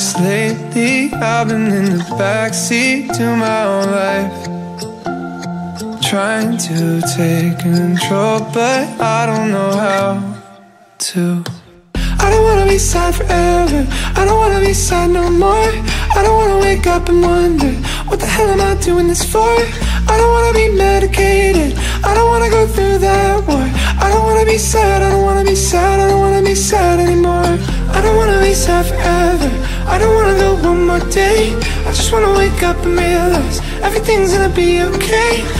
Cause lately I've been in the backseat to my own life Trying to take control but I don't know how to I don't wanna be sad forever I don't wanna be sad no more I don't wanna wake up and wonder What the hell am I doing this for? I don't wanna be medicated I don't wanna go through that war I don't wanna be sad, I don't wanna be sad I don't wanna be sad anymore I don't wanna be sad forever more day. I just wanna wake up and realize Everything's gonna be okay